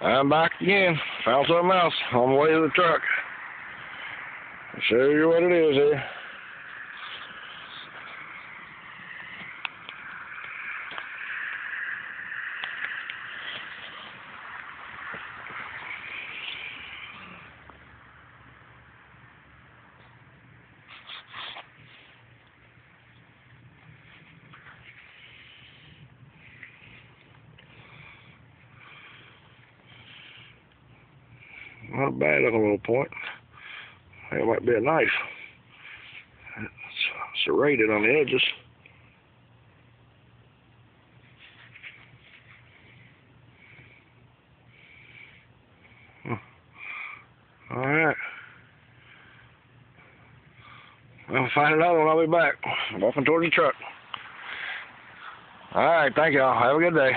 I'm back again. Found something else on the way to the truck. I'll show you what it is here. Not a bad looking little point. It might be a knife. It's serrated on the edges. Hmm. All right. I'll find another one. I'll be back. Walking toward the truck. All right. Thank y'all. Have a good day.